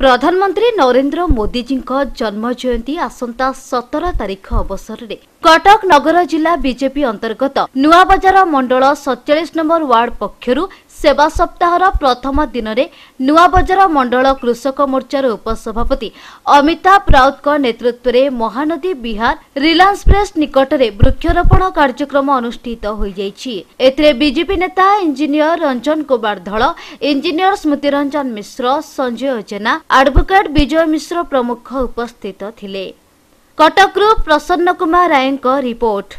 ପ୍ରଧାନମନ୍ତ୍ରୀ ନରେନ୍ଦ୍ର ମୋଦିଜୀଙ୍କ ଜନ୍ମ ଜୟନ୍ତୀ ଆସନ୍ତା ସତର ତାରିଖ ଅବସରରେ କଟକ ନଗର ଜିଲ୍ଲା ବିଜେପି ଅନ୍ତର୍ଗତ ନୂଆବଜାର ମଣ୍ଡଳ ସତଚାଳିଶ ନମ୍ବର ୱାର୍ଡ ପକ୍ଷରୁ ସେବା ସପ୍ତାହର ପ୍ରଥମ ଦିନରେ ନୂଆବଜାର ମଣ୍ଡଳ କୃଷକ ମୋର୍ଚ୍ଚାର ଉପସଭାପତି ଅମିତାଭ ରାଉତଙ୍କ ନେତୃତ୍ୱରେ ମହାନଦୀ ବିହାର ରିଲାଏନ୍ସ ପ୍ରେସ୍ ନିକଟରେ ବୃକ୍ଷରୋପଣ କାର୍ଯ୍ୟକ୍ରମ ଅନୁଷ୍ଠିତ ହୋଇଯାଇଛି। ଏଥିରେ ବିଜେପି ନେତା engineer Ranjan Kumar Dhal engineer Smrutiranjan Mishra Sanjay Jena advocate Bijay Mishra ପ୍ରମୁଖ ଉପସ୍ଥିତ ଥିଲେ। କଟକରୁ ପ୍ରସନ୍ନ କୁମାର ରାୟଙ୍କ ରିପୋର୍ଟ।